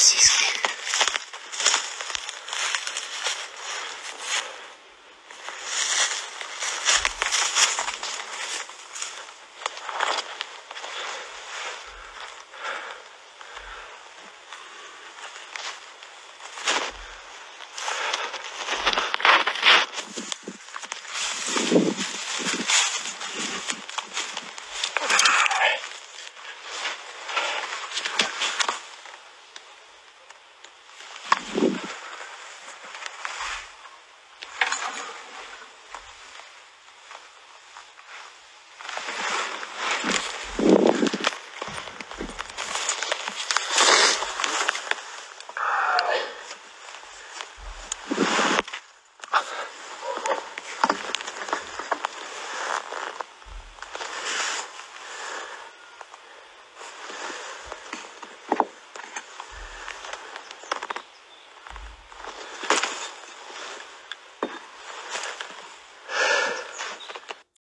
Krasinski.